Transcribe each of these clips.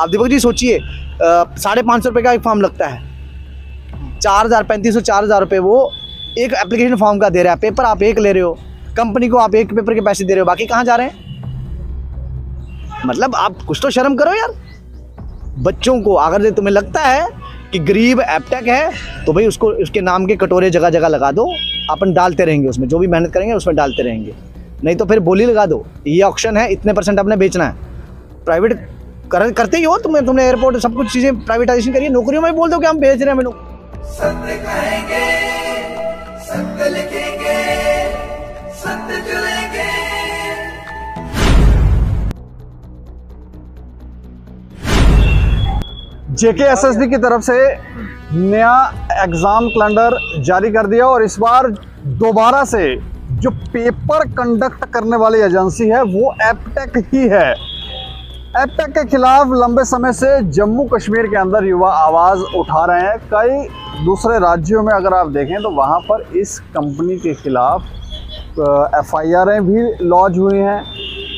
आप दीपक जी सोचिए साढ़े पाँच सौ रुपये का एक फॉर्म लगता है। चार हज़ार, पैंतीस सौ, चार हज़ार रुपये वो एक एप्लीकेशन फॉर्म का दे रहा है। पेपर आप एक ले रहे हो कंपनी को आप एक पेपर के पैसे दे रहे हो, बाकी कहाँ जा रहे हैं? मतलब आप कुछ तो शर्म करो यार। बच्चों को, अगर तुम्हें लगता है कि गरीब एपटेक है तो भाई उसको, उसके नाम के कटोरे जगह जगह लगा दो। अपन डालते रहेंगे उसमें, जो भी मेहनत करेंगे उसमें डालते रहेंगे। नहीं तो फिर बोली लगा दो, ये ऑप्शन है, इतने परसेंट आपने बेचना है। प्राइवेट कर, करते ही हो तुम्हें तुमने एयरपोर्ट सब कुछ चीज़ें प्राइवेटाइजेशन करिए नौकरियों में बोल दो कि हम बेच रहे हैं सत्य कहेंगे सत्य लिखेंगे सत्य चलेंगे जेके एसएसबी की तरफ़ से नया एग्ज़ाम कैलेंडर जारी कर दिया और इस बार दोबारा से जो पेपर कंडक्ट करने वाली एजेंसी है वो एपटेक ही है। एपटेक के खिलाफ लंबे समय से जम्मू कश्मीर के अंदर युवा आवाज़ उठा रहे हैं। कई दूसरे राज्यों में अगर आप देखें तो वहाँ पर इस कंपनी के खिलाफ एफ़ आई भी लॉन्च हुई हैं।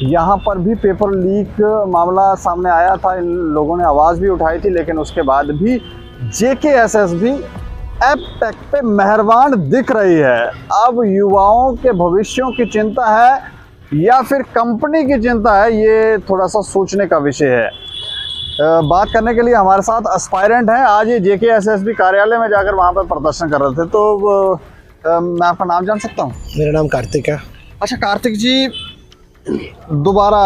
यहाँ पर भी पेपर लीक मामला सामने आया था। इन लोगों ने आवाज़ भी उठाई थी, लेकिन उसके बाद भी जे के एस एस भी एप टेक पे मेहरबान दिख रही है। अब युवाओं के भविष्यों की चिंता है। या फिर कंपनी की चिंता है ये थोड़ा सा सोचने का विषय है। बात करने के लिए हमारे साथ एस्पायरेंट हैं। आज ये जे के एस एस बी कार्यालय में जाकर वहाँ पर प्रदर्शन कर रहे थे तो मैं आपका नाम जान सकता हूँ? मेरा नाम कार्तिक है। अच्छा कार्तिक जी दोबारा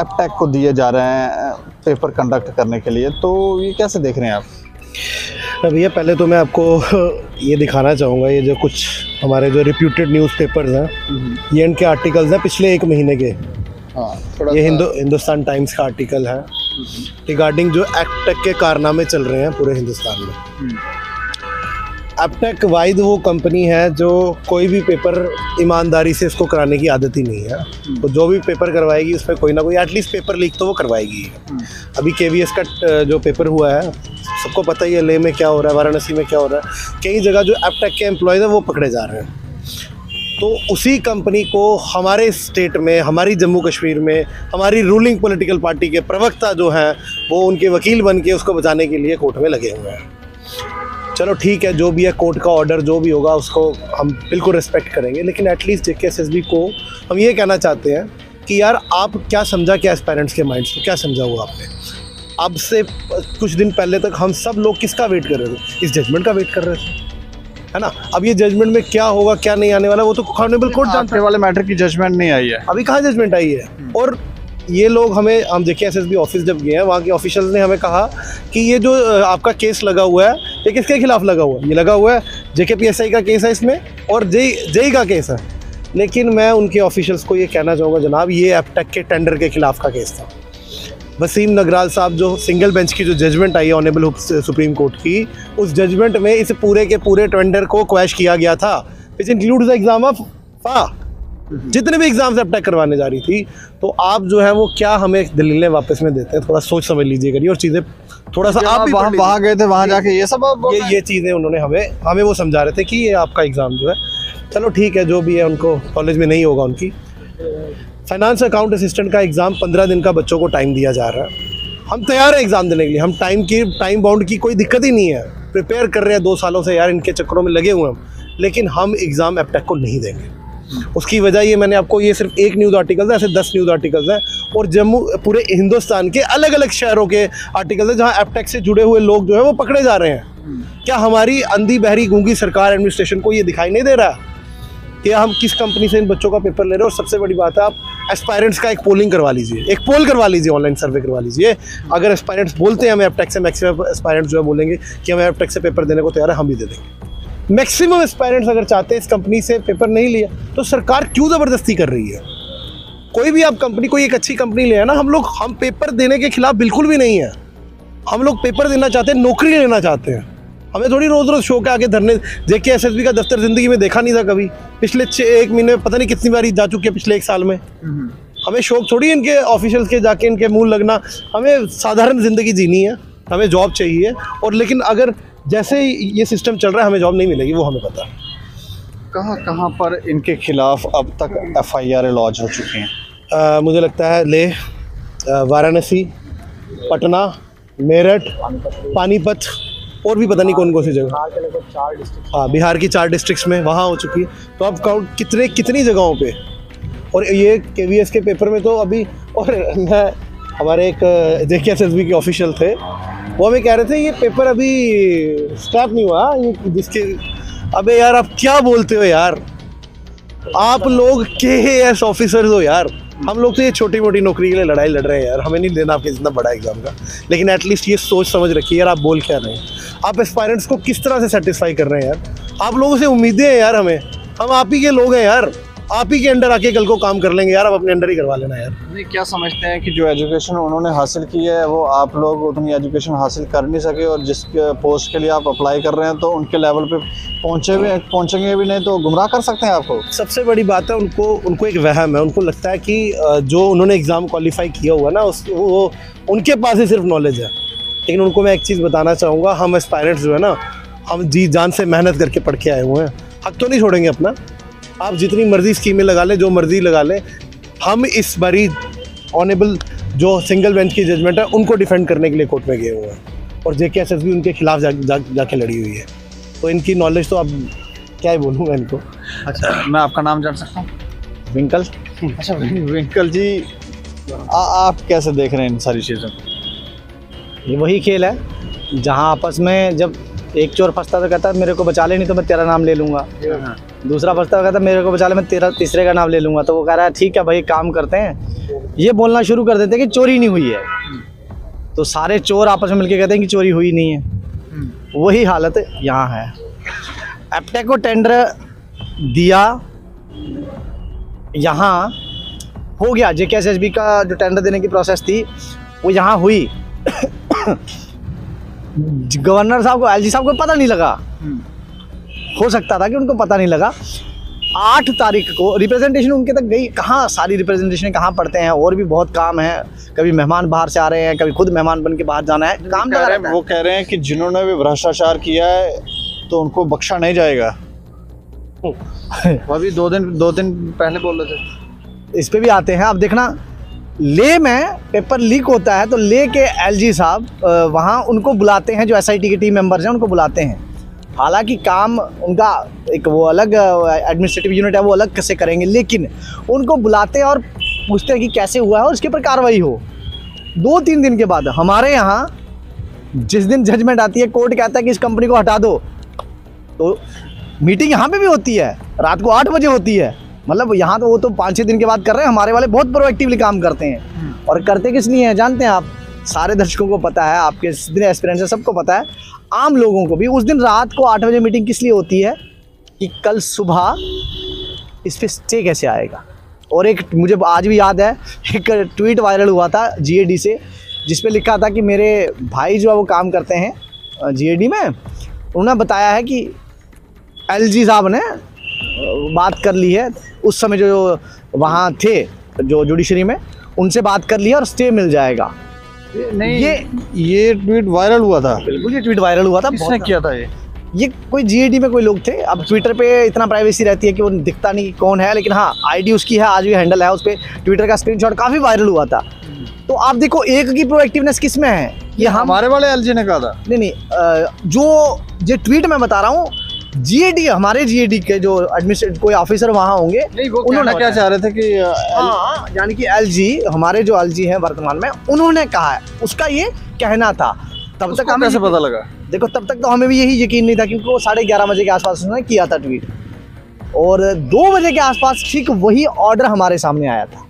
एपटेक को दिए जा रहे हैं पेपर कंडक्ट करने के लिए तो ये कैसे देख रहे हैं आप? भैया पहले तो मैं आपको ये दिखाना चाहूँगा ये जो कुछ हमारे जो रिप्यूटेड न्यूज़पेपर्स हैं ये इनके आर्टिकल्स हैं पिछले एक महीने के। हाँ ये हिंदु हिंदुस्तान टाइम्स का आर्टिकल है। रिगार्डिंग जो एक्ट के कारनामे चल रहे हैं पूरे हिंदुस्तान में। हम्म। अपटेक वाइद वो कंपनी है जो कोई भी पेपर ईमानदारी से इसको कराने की आदत ही नहीं है। तो जो भी पेपर करवाएगी उसमें कोई ना कोई एटलीस्ट पेपर लीक तो वो करवाएगी अभी के का जो पेपर हुआ है सबको पता ही है ले में क्या हो रहा है वाराणसी में क्या हो रहा है। कई जगह जो अपटेक के एम्प्लॉयज़ हैं वो पकड़े जा रहे हैं। तो उसी कंपनी को हमारे स्टेट में हमारी जम्मू कश्मीर में हमारी रूलिंग पॉलिटिकल पार्टी के प्रवक्ता जो हैं वो उनके वकील बन के उसको बचाने के लिए कोर्ट में लगे हुए हैं। चलो ठीक है जो भी है कोर्ट का ऑर्डर जो भी होगा उसको हम बिल्कुल रिस्पेक्ट करेंगे। लेकिन एटलीस्ट जे के को हम ये कहना चाहते हैं कि यार आप क्या समझा क्या इस पेरेंट्स के माइंड्स को? क्या समझा हुआ आपने? अब से कुछ दिन पहले तक हम सब लोग किसका वेट कर रहे थे? इस जजमेंट का वेट कर रहे थे। है ना? अब ये जजमेंट में क्या होगा क्या नहीं आने वाला वो तो ऑनरेबल कोर्ट जानते वाले मैटर की जजमेंट नहीं आई है। अभी कहाँ जजमेंट आई है? और ये लोग हमें, हम देखिए एस ऑफ़िस जब गए हैं, वहाँ के ऑफिशियल ने हमें कहा कि ये जो आपका केस लगा हुआ है, ये किसके खिलाफ लगा हुआ है? ये लगा हुआ है जेके का केस है इसमें और जे जेई का केस है। लेकिन मैं उनके ऑफिशियल्स को ये कहना चाहूँगा, जनाब, ये तक के टेंडर के खिलाफ का केस था। वसीम नगराल साहब जो सिंगल बेंच की जो जजमेंट आई है ऑनेबल सुप्रीम कोर्ट की, उस जजमेंट में इस पूरे के पूरे टेंडर को क्वैश किया गया था which include the exam of फा जितने भी एग्ज़ाम्स अब तक करवाने जा रही थी तो आप जो है वो क्या हमें दलीलें वापस में देते हैं? थोड़ा सोच समझ लीजिए करिए और चीज़ें थोड़ा सा आप वहाँ वहाँ गए थे वहाँ जाके ये सब ये ये चीज़ें उन्होंने हमें हमें वो समझा रहे थे कि ये आपका एग्ज़ाम जो है। चलो ठीक है जो भी है उनको कॉलेज में नहीं होगा उनकी। फाइनेंस अकाउंट असिस्टेंट का एग्ज़ाम पंद्रह दिन का बच्चों को टाइम दिया जा रहा है। हम तैयार हैं एग्ज़ाम देने के लिए। हम टाइम की टाइम बाउंड की कोई दिक्कत ही नहीं है। प्रिपेयर कर रहे हैं दो सालों से यार इनके चक्करों में लगे हुए हम। लेकिन हम एग्ज़ाम एपटेक को नहीं देंगे। उसकी वजह ये मैंने आपको, ये सिर्फ़ एक न्यूज़ आर्टिकल है, ऐसे दस न्यूज़ आर्टिकल्स हैं और जम्मू, पूरे हिंदुस्तान के अलग अलग शहरों के आर्टिकल्स हैं जहाँ एपटेक से जुड़े हुए लोग जो है वो पकड़े जा रहे हैं। क्या हमारी अंधी बहरी गूँगी सरकार एडमिनिस्ट्रेशन को ये दिखाई नहीं दे रहा? कि हम किस कंपनी से इन बच्चों का पेपर ले रहे हो? और सबसे बड़ी बात है आप एस्पायरेंट्स का एक पोलिंग करवा लीजिए। एक पोल करवा लीजिए ऑनलाइन सर्वे करवा लीजिए। अगर एस्पायरेंट्स बोलते हैं हमें एपटेक से मैक्सिमम एस्पायरेंट्स जो है बोलेंगे कि हमें एपटेक से पेपर देने को तैयार है, हम भी दे देंगे। मैक्सिमम एस्पायरेंट्स अगर चाहते हैं इस कंपनी से पेपर नहीं लिया तो सरकार क्यों ज़बरदस्ती कर रही है? कोई भी आप कंपनी कोई एक अच्छी कंपनी ले ना हम लोग हम पेपर देने के खिलाफ बिल्कुल भी नहीं है। हम लोग पेपर देना चाहते हैं नौकरी लेना चाहते हैं। हमें थोड़ी रोज़ रोज़ शौक है आगे धरने जेके एस का दफ्तर ज़िंदगी में देखा नहीं था कभी। पिछले छः एक महीने में पता नहीं कितनी बार जा चुके हैं पिछले एक साल में। हमें शौक थोड़ी इनके ऑफिशियल के जाके इनके मूल लगना। हमें साधारण ज़िंदगी जीनी है। हमें जॉब चाहिए। और लेकिन अगर जैसे ही ये सिस्टम चल रहा है हमें जॉब नहीं मिलेगी वो हमें पता। है कहाँ कहाँ पर इनके खिलाफ अब तक एफ़ आई आर लॉन्च हो चुकी हैं? मुझे लगता है ले वाराणसी पटना मेरठ पानीपत और भी पता नहीं कौन कौन सी जगह। हाँ बिहार की चार डिस्ट्रिक्ट्स में वहाँ हो चुकी है। तो अब काउंट कितने कितनी जगहों पे? और ये के के पेपर में तो अभी और मैं हमारे एक के एस के ऑफिशियल थे। वो हमें कह रहे थे, ये पेपर अभी स्टार्ट नहीं हुआ, ये जिसके अबे यार, आप क्या बोलते हो यार? आप लोग के एस ऑफिसर हो यार। हम लोग तो ये छोटी मोटी नौकरी के लिए लड़ाई लड़ रहे हैं यार। हमें नहीं देना आपके इतना बड़ा एग्ज़ाम का। लेकिन एटलीस्ट ये सोच समझ रखिए यार, आप बोल क्या रहे हैं? आप एस्पायरेंट्स को किस तरह से सेटिस्फाई कर रहे हैं यार? आप लोगों से उम्मीदें हैं यार हमें। हम आप ही के लोग हैं यार। आप ही के अंडर आके कल को काम कर लेंगे यार आप अपने अंडर ही करवा लेना यार। नहीं क्या समझते हैं कि जो एजुकेशन उन्होंने हासिल की है वो आप लोग उतनी एजुकेशन हासिल कर नहीं सके और जिस पोस्ट के लिए आप अप्लाई कर रहे हैं तो उनके लेवल पे पहुँचे भी पहुँचेंगे भी नहीं तो गुमराह कर सकते हैं आपको? सबसे बड़ी बात है उनको उनको एक वहम है। उनको लगता है कि जो उन्होंने एग्ज़ाम क्वालिफाई किया हुआ ना उस वो उनके पास ही सिर्फ़ नॉलेज है। लेकिन उनको मैं एक चीज़ बताना चाहूँगा हम एस्पायरेंट्स जो है ना हम जी जान से मेहनत करके पढ़ के आए हुए हैं। हक तो नहीं छोड़ेंगे अपना। आप जितनी मर्ज़ी स्कीमें लगा लें जो मर्ज़ी लगा लें हम इस बारी ऑनेबल जो सिंगल बेंच की जजमेंट है उनको डिफेंड करने के लिए कोर्ट में गए हुए हैं। और जे के एस एस भी उनके खिलाफ जा, जा, जाके लड़ी हुई है। तो इनकी नॉलेज तो अब क्या ही बोलूँगा इनको। अच्छा मैं आपका नाम जान सकता हूँ? विंकल। अच्छा विंकल जी आ, आप कैसे देख रहे हैं इन सारी चीज़ों को? ये वही खेल है जहाँ आपस में जब एक चोर फंसता तो कहता है मेरे को बचा ले नहीं तो मैं तेरा नाम ले लूँगा। दूसरा फंसता तो कहता है मेरे को बचा ले मैं तेरा तीसरे का नाम ले लूँगा। तो वो कह रहा है ठीक है भाई काम करते हैं। ये बोलना शुरू कर देते हैं कि चोरी नहीं हुई है। तो सारे चोर आपस में मिलके कहते हैं कि चोरी हुई नहीं है। वही हालत यहाँ है। एपटेक को टेंडर दिया। यहाँ हो गया जे का जो टेंडर देने की प्रोसेस थी वो यहाँ हुई। गवर्नर साहब को एलजी साहब को पता नहीं लगा। हो सकता था कि उनको पता नहीं लगा। आठ तारीख को रिप्रेजेंटेशन उनके तक गई। कहाँ सारी रिप्रेजेंटेशन कहाँ पढ़ते हैं? और भी बहुत काम है। कभी मेहमान बाहर से आ रहे हैं कभी खुद मेहमान बन के बाहर जाना है। काम कह रहे हैं वो कह रहे हैं कि जिन्होंने भी भ्रष्टाचार किया है तो उनको बख्शा नहीं जाएगा। अभी दो दिन दो दिन पहले बोल रहे थे। इस पर भी आते हैं अब देखना। ले में पेपर लीक होता है तो ले के एलजी साहब वहाँ उनको बुलाते हैं, जो एसआईटी के टीम मेंबर्स हैं, उनको बुलाते हैं। हालाँकि काम उनका एक वो अलग एडमिनिस्ट्रेटिव यूनिट है, वो अलग कैसे करेंगे, लेकिन उनको बुलाते हैं और पूछते हैं कि कैसे हुआ है और उसके ऊपर कार्रवाई हो। दो तीन दिन के बाद हमारे यहाँ जिस दिन जजमेंट आती है कोर्ट कहता है कि इस कंपनी को हटा दो। तो मीटिंग यहाँ पे भी होती है, रात को आठ बजे होती है। मतलब यहाँ तो वो तो पाँच छः दिन के बाद कर रहे हैं हमारे वाले बहुत प्रोएक्टिवली काम करते हैं। और करते किस लिए हैं जानते हैं आप? सारे दर्शकों को पता है आपके जितने एक्सपीरियंस है सबको पता है। आम लोगों को भी उस दिन रात को आठ बजे मीटिंग किस लिए होती है? कि कल सुबह इस पर स्टे कैसे आएगा? और एक मुझे आज भी याद है एक ट्वीट वायरल हुआ था जीएडी से जिस पे लिखा था कि मेरे भाई जो है वो काम करते हैं जीएडी में। उन्होंने बताया है कि एलजी साहब ने बात कर ली है उस समय जो वहाँ थे जो जुडिशरी में उनसे बात कर ली है और स्टे मिल जाएगा। नहीं ये ये ट्वीट वायरल हुआ था। बिल्कुल ये ट्वीट वायरल हुआ था किसने किया था ये? ये कोई जीएडी में कोई लोग थे अब ट्विटर पे इतना प्राइवेसी रहती है कि वो दिखता नहीं कौन है लेकिन हाँ आईडी उसकी है आज भी हैंडल है उस पर ट्विटर का स्क्रीनशॉट काफ़ी वायरल हुआ था। तो आप देखो एक की प्रोएक्टिवनेस किसमें है? ये हम हमारे वाले एलजी ने कहा था। नहीं नहीं जो जो ट्वीट मैं बता रहा हूँ जीएडी हमारे जीएडी के जो एडमिनिस्ट्रेट कोई ऑफिसर वहाँ होंगे उन्होंने उन्होंने क्या चाह रहे थे कि हाँ यानी कि एलजी हमारे जो एलजी हैं वर्तमान में उन्होंने कहा है। उसका ये कहना था। तब तक हमें कैसे पता लगा? देखो तब तक तो हमें भी यही यकीन नहीं था क्योंकि वो साढ़े ग्यारह बजे के आसपास उसने किया था ट्वीट और दो बजे के आसपास ठीक वही ऑर्डर हमारे सामने आया था।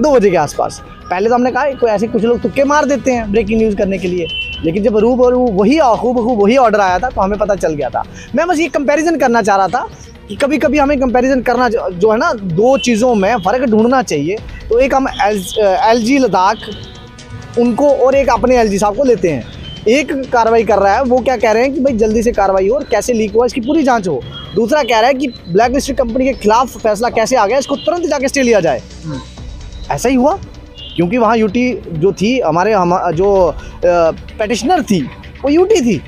दो बजे के आसपास। पहले तो हमने कहा कोई ऐसे कुछ लोग तुक्के मार देते हैं ब्रेकिंग न्यूज़ करने के लिए. लेकिन जब रूब और वही खूब खूब वही ऑर्डर आया था तो हमें पता चल गया था। मैं बस ये कंपैरिजन करना चाह रहा था कि कभी कभी हमें कंपैरिजन करना जो जो है ना दो चीज़ों में फ़र्क ढूंढना चाहिए। तो एक हम एल जी लद्दाख उनको और एक अपने एलजी साहब को लेते हैं। एक कार्रवाई कर रहा है वो क्या कह रहे हैं कि भाई जल्दी से कार्रवाई हो और कैसे लीक हुआ इसकी पूरी जाँच हो। दूसरा कह रहा है कि ब्लैक लिस्ट कंपनी के खिलाफ फैसला कैसे आ गया इसको तुरंत जाके स्टे लिया जाए। ऐसा ही हुआ। क्योंकि वहाँ यूटी जो थी, हमारे, हम, जो पटिशनर थी, वो यूटी थी।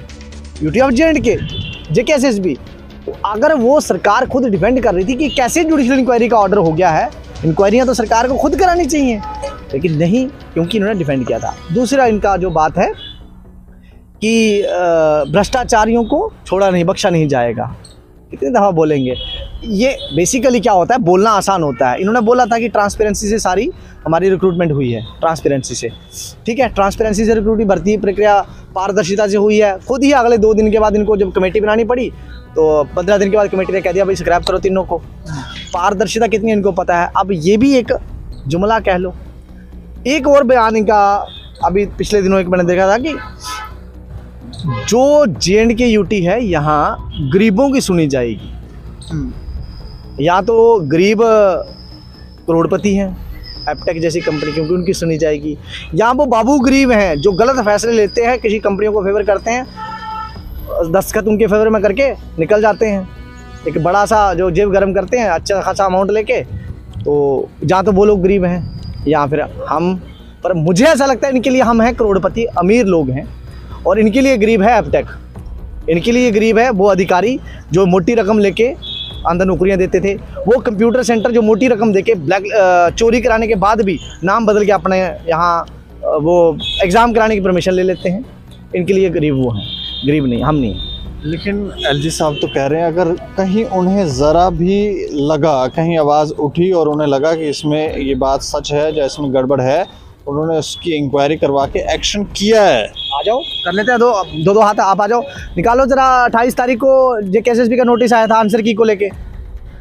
यूटी ऑफ़ जे एंड के जे के एस एस बी अगर वो सरकार खुद डिफेंड कर रही थी कि कैसे जुडिशल इंक्वायरी का ऑर्डर हो गया है इंक्वायरियाँ तो सरकार को खुद करानी चाहिए। लेकिन नहीं, क्योंकि इन्होंने डिफेंड किया था। दूसरा इनका जो बात है कि भ्रष्टाचारियों को छोड़ा नहीं, बख्शा नहीं जाएगा। कितनी दफ़ा बोलेंगे ये बेसिकली क्या होता है, बोलना आसान होता है। इन्होंने बोला था कि ट्रांसपेरेंसी से सारी हमारी रिक्रूटमेंट हुई है ट्रांसपेरेंसी से। ठीक है ट्रांसपेरेंसी से रिक्रूटिंग भर्ती प्रक्रिया पारदर्शिता से हुई है। खुद ही अगले दो दिन के बाद इनको जब कमेटी बनानी पड़ी तो पंद्रह दिन के बाद कमेटी ने कह दिया, भाई स्क्रैप करो तीनों को। पारदर्शिता कितनी इनको पता है? अब ये भी एक जुमला कह लो। एक और बयान इनका, अभी पिछले दिनों एक मैंने देखा था कि जो जे एंड के यूटी है, यहाँ गरीबों की सुनी जाएगी। या तो गरीब करोड़पति हैं, एपटेक जैसी कंपनी, क्योंकि उनकी सुनी जाएगी। या वो बाबू गरीब हैं, जो गलत फैसले लेते हैं, किसी कंपनियों को फेवर करते हैं दस्तखत उनके फेवर में करके निकल जाते हैं। एक बड़ा सा जो जेब गर्म करते हैं अच्छा खासा अमाउंट लेके तो या तो वो लोग गरीब हैं, या फिर हम, पर मुझे ऐसा लगता है, इनके लिए हम हैं करोड़पति, अमीर लोग हैं, और इनके लिए गरीब है एपटेक। इनके लिए गरीब है वो अधिकारी, जो मोटी रकम लेके अंदर नौकरियाँ देते थे। वो कंप्यूटर सेंटर जो मोटी रकम देके ब्लैक चोरी कराने के बाद भी नाम बदल के अपने यहाँ वो एग्ज़ाम कराने की परमिशन ले लेते हैं। इनके लिए गरीब वो हैं। गरीब नहीं, हम नहीं लेकिन एलजी साहब तो कह रहे हैं, अगर कहीं उन्हें ज़रा भी लगा, कहीं आवाज़ उठी और उन्हें लगा कि इसमें ये बात सच है या इसमें गड़बड़ है उन्होंने उसकी इंक्वायरी करवा के एक्शन किया है। आ जाओ, कर लेते हैं, दो दो दो हाथ, आप आ जाओ। निकालो जरा अट्ठाईस तारीख को जे के का नोटिस आया था आंसर की को लेके।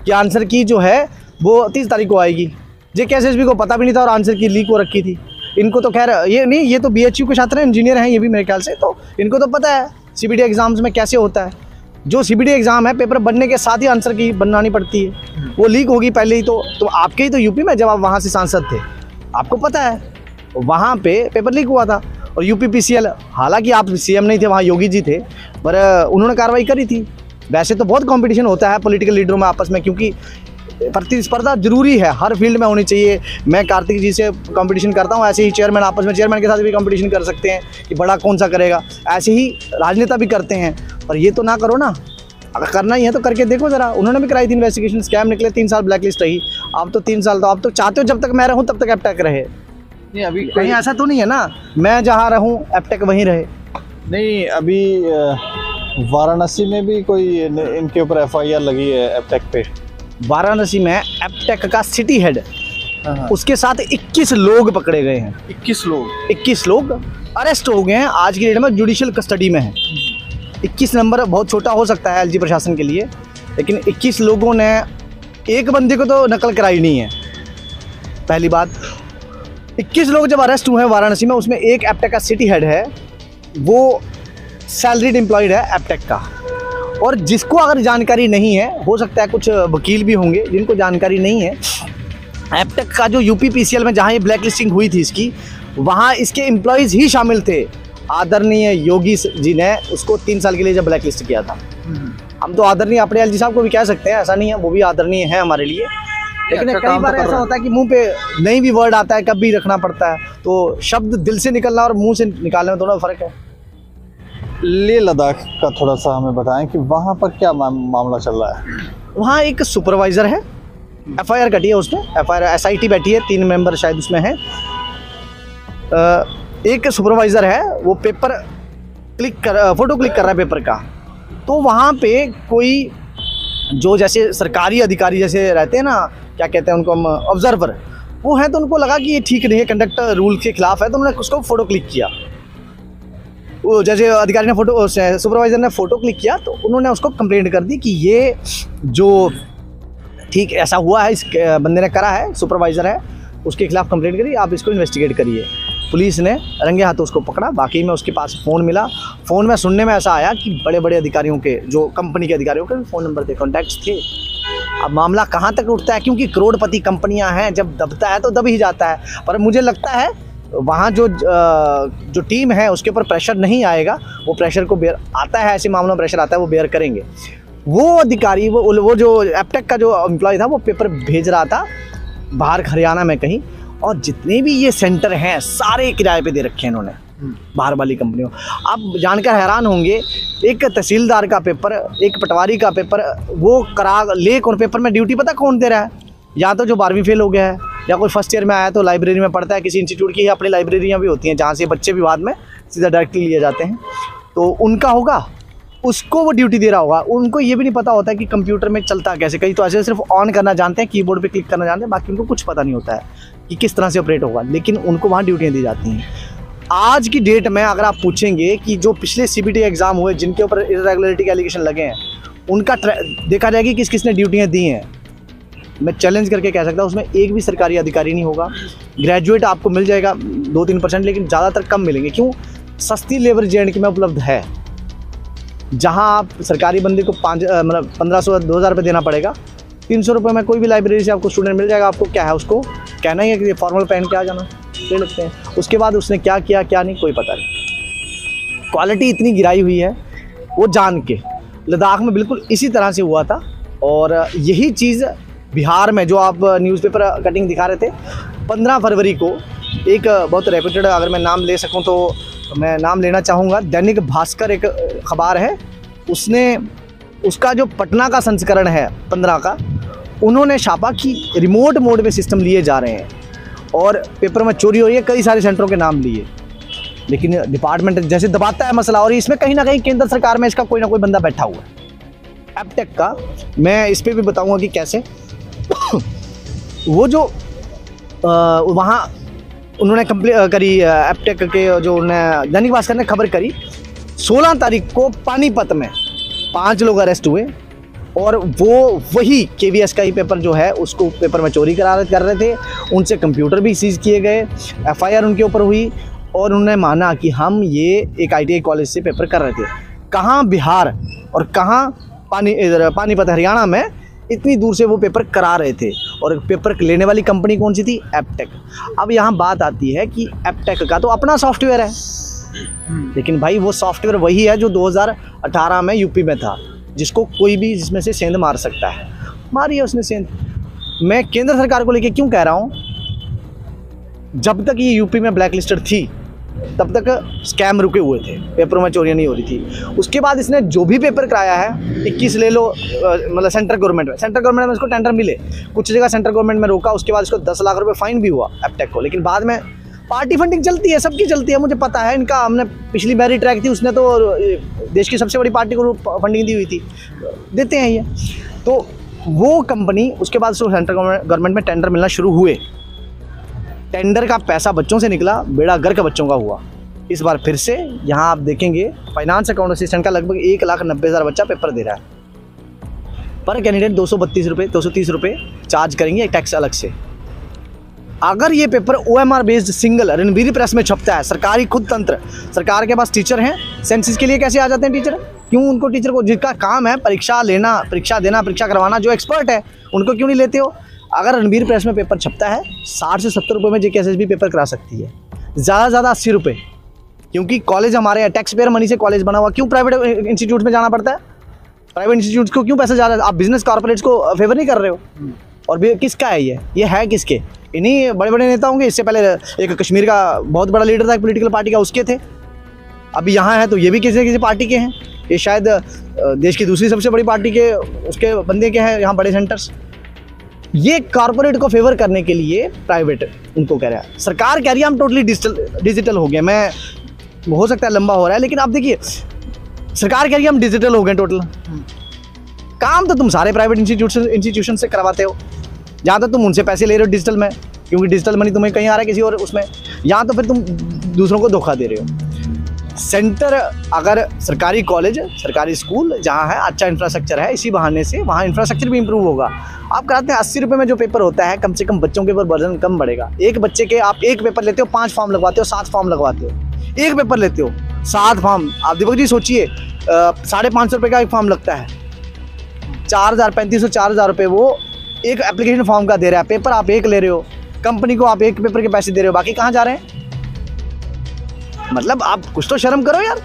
कि आंसर की जो है, वो तीस तारीख को आएगी। जे के को पता भी नहीं था और आंसर की लीक हो रखी थी। इनको तो खैर, ये नहीं, ये तो बी एच के छात्र हैं इंजीनियर हैं, ये भी मेरे ख्याल से तो इनको तो पता है सी एग्ज़ाम्स में कैसे होता है। जो सी एग्ज़ाम है पेपर बनने के साथ ही आंसर की बनानी पड़ती है। वो लीक होगी पहले ही तो तो आपके ही तो यूपी में जब आप वहाँ से सांसद थे। आपको पता है। वहाँ पे पेपर लीक हुआ था और यू पी हालाँकि आप सीएम नहीं थे, वहाँ योगी जी थे, पर उन्होंने कार्रवाई करी थी। वैसे तो बहुत कंपटीशन होता है पॉलिटिकल लीडरों में आपस में, क्योंकि प्रतिस्पर्धा ज़रूरी है, हर फ़ील्ड में होनी चाहिए। मैं कार्तिक जी से कंपटीशन करता हूँ, ऐसे ही चेयरमैन आपस में चेयरमैन के साथ भी कंपटीशन कर सकते हैं कि बड़ा कौन सा करेगा। ऐसे ही राजनेता भी करते हैं, पर ये तो ना करो ना। अगर करना ही है तो करके देखो जरा। उन्होंने भी कराई थी इन्वेस्टिगेशन स्कैम निकले, तीन साल ब्लैक लिस्ट रही। अब तो तीन साल तो आप तो चाहते हो जब तक मैं रहूँ, तब तक एपटेक रहे। नहीं अभी कहीं ऐसा तो नहीं है ना? मैं जहाँ रहूँ एपटेक वहीं रहे। नहीं अभी वाराणसी में भी कोई इनके ऊपर एफआईआर लगी है एपटेक पे। वाराणसी में एपटेक का सिटी हेड हाँ उसके साथ 21 लोग पकड़े गए हैं। इक्कीस लोग। 21 लोग अरेस्ट हो गए हैं। आज की डेट में जुडिशियल कस्टडी में है। 21 नंबर बहुत छोटा हो सकता है एलजी प्रशासन के लिए लेकिन 21 लोगों ने एक बंदे को तो नकल कराई नहीं है। पहली बात 21 लोग जब अरेस्ट हुए हैं वाराणसी में उसमें एक एपटेक का सिटी हेड है वो सैलरीड एम्प्लॉयड है एपटेक का। और जिसको अगर जानकारी नहीं है हो सकता है कुछ वकील भी होंगे जिनको जानकारी नहीं है एपटेक का जो पीसीएल में जहाँ ये ब्लैक लिस्टिंग हुई थी इसकी वहाँ इसके एम्प्लॉयज़ ही शामिल थे। आदरणीय योगी जी ने उसको तीन साल के लिए जब ब्लैक लिस्ट किया था। हम तो आदरणीय अपने एल साहब को भी कह सकते हैं ऐसा नहीं है वो भी आदरणीय है हमारे लिए। लेकिन अच्छा कई तो बार ऐसा होता है कि मुँह पे नहीं भी वर्ड आता है कब भी रखना पड़ता है तो शब्द दिल से निकलना और मुँह से निकालने में थोड़ा फ़र्क है। लेह लद्दाख का थोड़ा सा हमें बताएँ कि वहाँ पर क्या माम- मामला चल रहा है? वहाँ एक सुपरवाइज़र है एफ़ आई आर कटी है उसमें F I R S I T बैठी है तीन मेंबर शायद उसमें है। एक सुपरवाइज़र है वो पेपर क्लिक कर फ़ोटो क्लिक कर रहा है पेपर का। तो वहाँ पे कोई जो जैसे सरकारी अधिकारी जैसे रहते हैं ना, क्या कहते हैं उनको हम ऑब्जर्वर वो हैं तो उनको लगा कि ये ठीक नहीं है कंडक्ट रूल के खिलाफ है तो उन्होंने उसको फ़ोटो क्लिक किया। वो जैसे अधिकारी ने फ़ोटो सुपरवाइज़र ने फ़ोटो क्लिक किया तो उन्होंने उसको कंप्लेंट कर दी कि ये जो ठीक ऐसा हुआ है, इस बंदे ने करा है सुपरवाइज़र है, उसके खिलाफ कंप्लेंट करी, आप इसको इन्वेस्टिगेट करिए। पुलिस ने रंगे हाथों उसको पकड़ा। बाकी में उसके पास फ़ोन मिला। फ़ोन में सुनने में ऐसा आया कि बड़े बड़े अधिकारियों के, जो कंपनी के अधिकारियों के फ़ोन नंबर थे कॉन्टैक्ट्स थे। अब मामला कहाँ तक उठता है? क्योंकि करोड़पति कंपनियाँ हैं, जब दबता है तो दब ही जाता है। पर मुझे लगता है, वहाँ जो जो टीम है, उसके ऊपर प्रेशर नहीं आएगा। वो प्रेशर को बेयर, आता है, ऐसे मामलों में प्रेशर आता है, वो बेयर करेंगे। वो अधिकारी, वो वो जो एपटेक का जो एम्प्लॉय था, वो पेपर भेज रहा था, बाहर हरियाणा में कहीं। और जितने भी ये सेंटर हैं, सारे किराए पे दे रखे हैं इन्होंने बाहर वाली कंपनियों। आप जानकर हैरान होंगे, एक तहसीलदार का पेपर, एक पटवारी का पेपर, वो करा, ले कौन, पेपर में ड्यूटी पता कौन दे रहा है? या तो जो बारहवीं फेल हो गया है, या कोई फ़र्स्ट ईयर में आया तो लाइब्रेरी में पढ़ता है, किसी इंस्टीट्यूट की अपनी लाइब्रेरियाँ भी होती हैं, जहाँ से बच्चे भी बाद में सीधा डायरेक्टली लिए जाते हैं। तो उनका होगा, उसको वो ड्यूटी दे रहा होगा। उनको ये भी नहीं पता होता है कि कंप्यूटर में चलता कैसे, कहीं तो ऐसे सिर्फ़ ऑन करना जानते हैं, कीबोर्ड पे क्लिक करना जानते हैं, बाकी उनको कुछ पता नहीं होता है। कि किस तरह से ऑपरेट होगा, लेकिन उनको वहाँ ड्यूटियाँ दी जाती हैं। आज की डेट में अगर आप पूछेंगे कि जो पिछले सीबीटी एग्ज़ाम हुए, जिनके ऊपर इरेगुलरिटी के एलिगेशन लगे हैं, उनका देखा जाएगा कि किस, किसने ड्यूटियाँ दी हैं। मैं चैलेंज करके कह सकता हूँ, उसमें एक भी सरकारी अधिकारी नहीं होगा। ग्रेजुएट आपको मिल जाएगा दो तीन परसेंट लेकिन ज़्यादातर कम मिलेंगे। क्यों? सस्ती लेबर जे में उपलब्ध है। जहाँ आप सरकारी बंदी को पाँच मतलब पंद्रह सौ, दो हज़ार रुपये देना पड़ेगा। तीन सौ रुपये में कोई भी लाइब्रेरी से आपको स्टूडेंट मिल जाएगा, आपको क्या है उसको? कहना ही है कि फॉर्मल पहन के आ जाना? ले लगते हैं। उसके बाद उसने क्या किया, क्या नहीं, कोई पता नहीं। क्वालिटी इतनी गिराई हुई है, वो जान के। लद्दाख में बिल्कुल इसी तरह से हुआ था। और यही चीज़ बिहार में, जो आप न्यूज़पेपर कटिंग दिखा रहे थे, पंद्रह फरवरी को एक बहुत रेपुटेड अगर मैं नाम ले सकूँ तो मैं नाम लेना चाहूँगा, दैनिक भास्कर एक अखबार है। उसने, उसका जो पटना का संस्करण है, पंद्रह का उन्होंने छापा कि रिमोट मोड में सिस्टम लिए जा रहे हैं। और पेपर में चोरी हो रही है, कई सारे सेंटरों के नाम लिए। लेकिन डिपार्टमेंट जैसे दबाता है मसला, और इसमें कहीं ना कहीं केंद्र सरकार में इसका कोई ना कोई बंदा बैठा हुआ है। एपटेक का, मैं इस पर भी बताऊँगा कि कैसे। वो जो वहाँ उन्होंने कंप्लेन करी एपटेक के जो उन्होंने दैनिक भास्कर ने खबर करी 16 तारीख को पानीपत में पाँच लोग अरेस्ट हुए। और वो वही के वी एस का ही पेपर जो है, उसको पेपर में चोरी करा कर रहे थे। उनसे कंप्यूटर भी सीज किए गए। एफ़ आई आर उनके ऊपर हुई और उन्होंने माना कि हम ये एक आई टी आई कॉलेज से पेपर कर रहे थे। कहाँ बिहार और कहाँ पानी, इधर पानीपत, हरियाणा में इतनी दूर से वो पेपर करा रहे थे? और पेपर लेने वाली कंपनी कौन सी थी? एपटेक अब यहाँ बात आती है कि एपटेक का तो अपना सॉफ्टवेयर है। लेकिन भाई वो सॉफ्टवेयर वही है जो 2018 में यूपी में था। जिसको कोई भी जिसमें से सेंध मार सकता है। मारी है उसने सेंध। मैं केंद्र सरकार को लेके क्यों कह रहा हूँ? जब तक ये यूपी में ब्लैक लिस्टेड थी, तब तक स्कैम रुके हुए थे। पेपरों में चोरियाँ नहीं हो रही थी। उसके बाद इसने जो भी पेपर कराया है, इक्कीस ले लो मतलब सेंट्रल गवर्नमेंट में। सेंट्रल गवर्नमेंट में इसको टेंडर मिले। कुछ जगह सेंट्रल गवर्नमेंट में रोका, उसके बाद इसको दस लाख रुपये फाइन भी हुआ एपटेक को। लेकिन बाद में पार्टी फंडिंग चलती है, सबकी चलती है, मुझे पता है, इनका, हमने पिछली बैरी ट्रैक थी, उसने तो देश की सबसे बड़ी पार्टी को फंडिंग दी हुई थी। देते हैं ये। तो वो कंपनी, उसके बाद सेंट्रल गवर्नमेंट में टेंडर मिलना शुरू हुए। टेंडर का पैसा बच्चों से निकला, बेड़ा घर का बच्चों का हुआ। इस बार फिर से, यहाँ आप देखेंगे फाइनेंस अकाउंट असिस्टेंट का लगभग एक लाख नब्बे हज़ार बच्चा पेपर दे रहा है। पर कैंडिडेट दो सौ बत्तीस रुपये दो सौ तीस रुपये चार्ज करेंगे टैक्स अलग से। अगर ये paper O M R based single Ranbir press में छपता है सरकारी खुद तंत्र सरकार के पास टीचर हैं सेंसिस के लिए कैसे आ जाते हैं टीचर क्यों उनको टीचर को जिसका काम है परीक्षा लेना परीक्षा देना परीक्षा करवाना जो एक्सपर्ट है उनको क्यों नहीं लेते हो? अगर रणबीर प्रेस में पेपर छपता है साठ से सत्तर रुपये में जे के भी पेपर करा सकती है। ज़्यादा से ज़्यादा अस्सी रुपये क्योंकि कॉलेज हमारे यहाँ टैक्स पेयर मनी से कॉलेज बना हुआ क्यों प्राइवेट इंस्टीट्यूट में जाना पड़ता है? प्राइवेट इंस्टीट्यूट को क्यों पैसा जा रहा है आप बिज़नेस कॉर्पोरेट्स को फेवर नहीं कर रहे हो? और भी किसका है ये? ये है किसके? इन्हीं बड़े बड़े नेता होंगे इससे पहले एक कश्मीर का बहुत बड़ा लीडर था एक पोलिटिकल पार्टी का उसके थे। अभी यहाँ है तो ये भी किसी न किसी पार्टी के हैं। ये शायद देश की दूसरी सबसे बड़ी पार्टी के उसके बंदे के हैं यहाँ बड़े सेंटर्स ये कॉरपोरेट को फेवर करने के लिए प्राइवेट उनको कह रहा है। सरकार कह रही है हम टोटली डिजिटल डिजिटल हो गए मैं हो सकता है लंबा हो रहा है लेकिन आप देखिए सरकार कह रही है हम डिजिटल हो गए टोटल काम तो तुम सारे प्राइवेट इंस्टीट्यूशन इंस्टीट्यूशन से करवाते हो। जहाँ तो तुम उनसे पैसे ले रहे हो डिजिटल में, क्योंकि डिजिटल मनी तुम्हें कहीं आ रहा है किसी और उसमें, यहाँ तो फिर तुम दूसरों को धोखा दे रहे हो। सेंटर अगर सरकारी कॉलेज सरकारी स्कूल जहाँ है अच्छा इंफ्रास्ट्रक्चर है, इसी बहाने से वहाँ इंफ्रास्ट्रक्चर भी इंप्रूव होगा। आप कराते हैं अस्सी रुपये में जो पेपर होता है, कम से कम बच्चों के ऊपर वर्जन कम बढ़ेगा। एक बच्चे के आप एक पेपर लेते हो, पाँच फॉर्म लगवाते हो, सात फॉर्म लगवाते हो। एक पेपर लेते हो, सात फॉर्म आप दीपक जी सोचिए साढ़े पाँच सौ रुपये का एक फॉर्म लगता है। चार हज़ार, पैंतीस सौ चार हज़ार रुपये वो एक एप्लीकेशन फॉर्म का दे रहा है पेपर आप एक ले रहे हो कंपनी को आप एक पेपर के पैसे दे रहे हो, बाकी कहाँ जा रहे हैं? मतलब आप कुछ तो शर्म करो यार।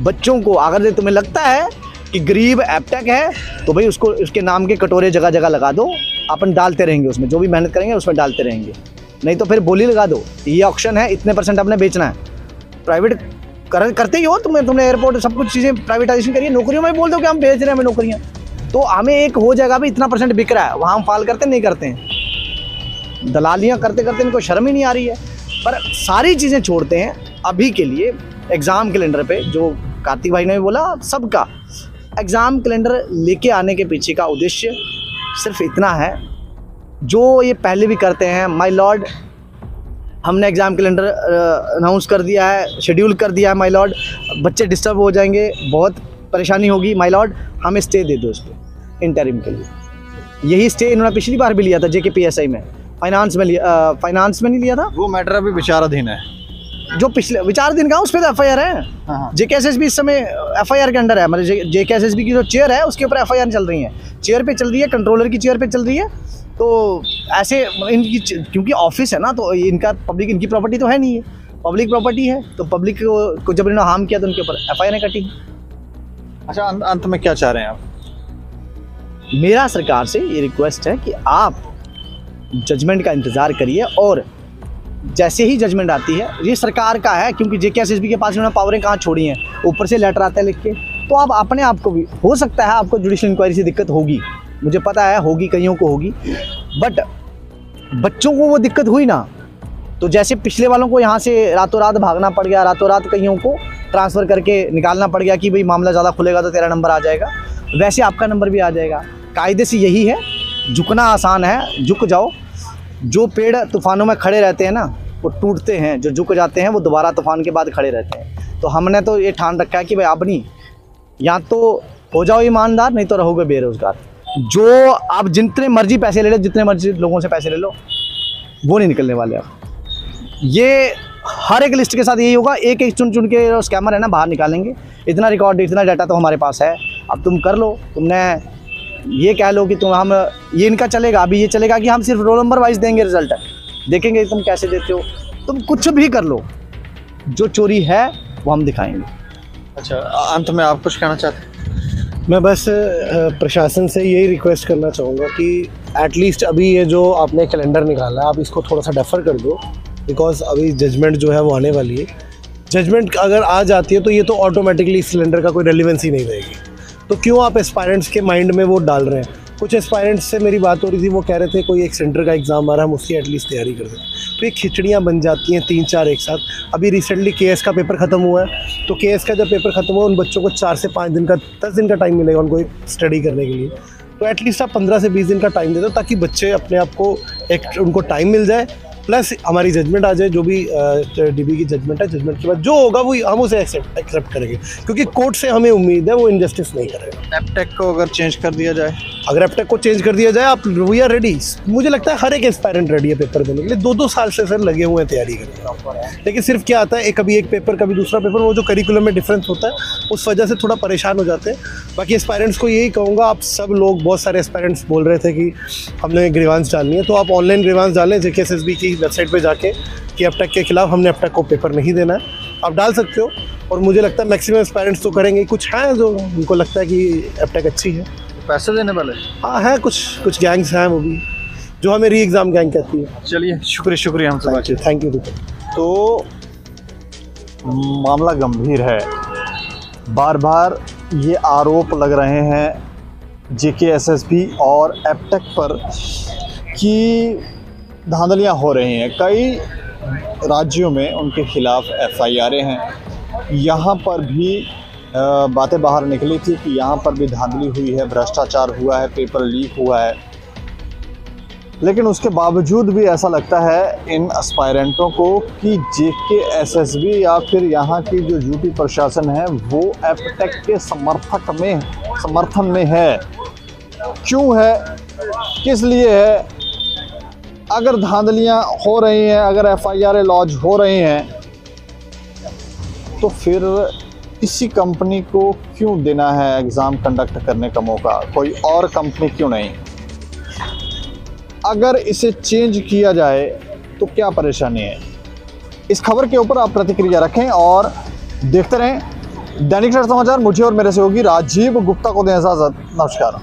बच्चों को, अगर तुम्हें लगता है कि गरीब एपटेक है तो भाई उसको, उसके नाम के कटोरे जगह जगह लगा दो, अपन डालते रहेंगे उसमें, जो भी मेहनत करेंगे उसमें डालते रहेंगे। नहीं तो फिर बोली लगा दो, ये ऑप्शन है, इतने परसेंट आपने बेचना है। प्राइवेट कर, करते ही हो तुम्हें तुमने एयरपोर्ट सब कुछ चीज़ें प्राइवेटाइजेशन करिए नौकरियों में बोल दो कि हम भेज रहे हैं, हमें नौकरियाँ। तो हमें एक हो जाएगा भाई इतना परसेंट बिक रहा है। वहाँ हम फाल करते नहीं करते हैं। दलालियाँ करते करते इनको शर्म ही नहीं आ रही है। पर सारी चीज़ें छोड़ते हैं अभी के लिए एग्ज़ाम कैलेंडर पे, जो कार्तिक भाई ने भी बोला, सबका। एग्ज़ाम कैलेंडर लेके आने के पीछे का उद्देश्य सिर्फ़ इतना है। जो ये पहले भी करते हैं माय लॉर्ड हमने एग्ज़ाम कैलेंडर अनाउंस कर दिया है शेड्यूल कर दिया है माय लॉर्ड बच्चे डिस्टर्ब हो जाएँगे, बहुत परेशानी होगी माई लॉर्ड हमें स्टे दे दो इस पर इंटरिम के लिए। यही स्टे इन्होंने पिछली बार भी लिया था जेके पीएसआई में। फाइनेंस में लिया फाइनेंस में नहीं लिया था? वो मैटर अभी विचाराधीन है। जो पिछले विचार दिन का उस पर एफ़ आई आर है। हाँ हाँ। जे के इस समय एफ़ आई आर के अंडर है मतलब जे के एस की जो चेयर है उसके ऊपर एफ़ आई आर चल रही है। चेयर पे चल रही है कंट्रोलर की चेयर पे चल रही है। तो ऐसे इनकी क्योंकि ऑफ़िस है ना तो इनका पब्लिक इनकी प्रॉपर्टी तो है नहीं है। पब्लिक प्रॉपर्टी है तो पब्लिक को, को जब इन्होंने हार्म किया तो उनके ऊपर एफ़ आई आर कटी। अच्छा अंत, में क्या चाह रहे हैं आप? मेरा सरकार से ये रिक्वेस्ट है कि आप जजमेंट का इंतज़ार करिए और जैसे ही जजमेंट आती है ये सरकार का है क्योंकि जे के एस बी के पास उन्होंने पावरें कहाँ छोड़ी हैं? ऊपर से लेटर आता है लिख के। तो आप अपने आप को भी हो सकता है आपको जुडिशल इंक्वायरी से दिक्कत होगी। मुझे पता है होगी कईयों को होगी। बट बच्चों को वो दिक्कत हुई ना। तो जैसे पिछले वालों को यहाँ से रातों रात भागना पड़ गया रातों रात कईयों को ट्रांसफ़र करके निकालना पड़ गया कि भाई मामला ज़्यादा खुलेगा तो तेरा नंबर आ जाएगा। वैसे आपका नंबर भी आ जाएगा। कायदे से यही है, झुकना आसान है, झुक जाओ। जो पेड़ तूफ़ानों में खड़े रहते हैं ना, वो टूटते हैं, जो झुक जाते हैं, वो दोबारा तूफ़ान के बाद खड़े रहते हैं। तो हमने तो ये ठान रखा है कि भाई अपनी या तो हो जाओ ईमानदार, नहीं तो रहोगे बेरोज़गार। जो आप जितने मर्ज़ी पैसे ले लो, जितने मर्ज़ी लोगों से पैसे ले लो, वो नहीं निकलने वाले आप। ये हर एक लिस्ट के साथ यही होगा। एक एक चुन चुन के स्कैमर है ना बाहर निकालेंगे। इतना रिकॉर्ड इतना डाटा तो हमारे पास है। अब तुम कर लो। तुमने ये कह लो कि तुम हम ये इनका चलेगा। अभी ये चलेगा कि हम सिर्फ़ रोल नंबर वाइज देंगे रिज़ल्ट देखेंगे तुम कैसे देते हो। तुम कुछ भी कर लो। जो चोरी है वो हम दिखाएँगे। अच्छा अंत में आप कुछ कहना चाहते हैं? मैं बस प्रशासन से यही रिक्वेस्ट करना चाहूँगा कि एटलीस्ट अभी ये जो आपने कैलेंडर निकाला है आप इसको थोड़ा सा डेफर कर दो। बिकॉज़ अभी जजमेंट जो है वो आने वाली है। जजमेंट अगर आ जाती है तो ये तो ऑटोमेटिकली सिलेंडर का कोई रेलिवेंस नहीं रहेगी। तो क्यों आप एस्पायरेंट्स के माइंड में वो डाल रहे हैं? कुछ एस्पायरेंट्स से मेरी बात हो रही थी, वो कह रहे थे कोई एक सेंटर का एग्ज़ाम आ रहा है, हम उसकी एटलीस्ट तैयारी कर दें तो ये खिचड़ियाँ बन जाती हैं तीन चार एक साथ। अभी रिसेंटली के का पेपर ख़त्म हुआ है तो के का जब पेपर ख़त्म हुआ, उन बच्चों को चार से पाँच दिन का, दस दिन का टाइम मिलेगा उनको स्टडी करने के लिए। तो एटलीस्ट आप पंद्रह से बीस दिन का टाइम दे दो, ताकि बच्चे अपने आप को एक, उनको टाइम मिल जाए। प्लस हमारी जजमेंट आ जाए जो भी डीबी की जजमेंट है जजमेंट के बाद जो होगा वो हम उसे एक्सेप्ट एक्सेप्ट करेंगे। क्योंकि कोर्ट से हमें उम्मीद है वो इनजस्टिस नहीं करेगा। एपटेक को अगर चेंज कर दिया जाए। अगर एपटेक को चेंज कर दिया जाए आप वी आर रेडी मुझे लगता है हर एक एस्पायरेंट रेडी है पेपर देने के लिए। दो दो साल से सर लगे हुए हैं तैयारी करने लेकिन सिर्फ़ क्या आता है एक कभी एक पेपर कभी दूसरा पेपर वो जो करिकुलम में डिफरेंस होता है उस वजह से थोड़ा परेशान हो जाते हैं। बाकी एस्पायरेंट्स को यही कहूँगा आप सब लोग बहुत सारे एस्पायरेंट्स बोल रहे थे कि हमने ग्रीवांस डालनी है तो आप ऑनलाइन ग्रीवांस डालें जे की वेबसाइट पर जाके कि एपटेक के खिलाफ हमने एपटेक को पेपर नहीं देना है। आप डाल सकते हो और मुझे लगता है मैक्सिमम पेरेंट्स तो करेंगे। कुछ हैं जो उनको लगता है कि एपटेक अच्छी है। पैसे देने वाले? हाँ है कुछ कुछ गैंग्स हैं वो भी जो हमें री एग्ज़ाम गैंग कहती है। चलिए शुक्रिया शुक्रिया हमसे बातचीत थैंक यू तो मामला गंभीर है। बार बार ये आरोप लग रहे हैं जेके एसएसबी और एपटेक पर कि धांधलियाँ हो रही हैं। कई राज्यों में उनके खिलाफ एफआईआरें हैं। यहाँ पर भी बातें बाहर निकली थी कि यहाँ पर भी धांधली हुई है, भ्रष्टाचार हुआ है, पेपर लीक हुआ है। लेकिन उसके बावजूद भी ऐसा लगता है इन एस्पायरेंटों को कि जे के एस एस बी या फिर यहाँ की जो यूपी प्रशासन है, वो एपटेक के समर्थक में, समर्थन में है। क्यों है? किस लिए है? अगर धांधलियाँ हो रही हैं, अगर एफ़ आई आर लॉन्च हो रही हैं तो फिर इसी कंपनी को क्यों देना है एग्ज़ाम कंडक्ट करने का मौका? कोई और कंपनी क्यों नहीं? अगर इसे चेंज किया जाए तो क्या परेशानी है? इस खबर के ऊपर आप प्रतिक्रिया रखें और देखते रहें दैनिक समाचार, मुझे और मेरे सहयोगी राजीव गुप्ता को दें इजाज़त। नमस्कार।